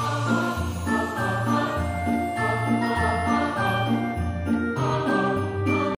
Oh.